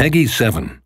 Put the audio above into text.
Peggy 7.